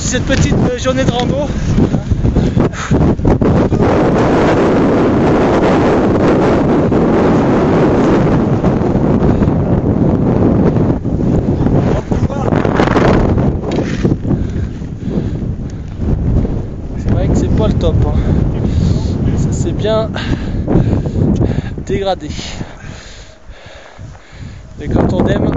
cette petite euh, journée de rando. C'est vrai que c'est pas le top. hein. Ça s'est bien dégradé. Et quand on aime,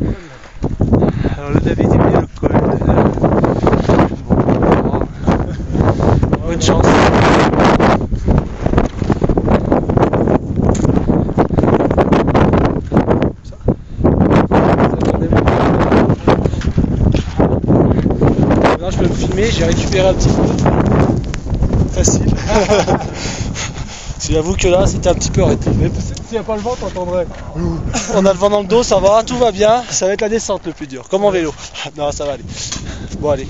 Alors le David il met le col. Bon, Bonne chance. Là je peux me filmer, j'ai récupéré un petit peu. Facile. J'avoue que là c'était un petit peu arrêté. Mais S'il n'y a pas le vent, t'entendrais. on a le vent dans le dos, ça va, tout va bien. Ça va être la descente le plus dur, comme en vélo. Non, ça va aller. Bon, allez.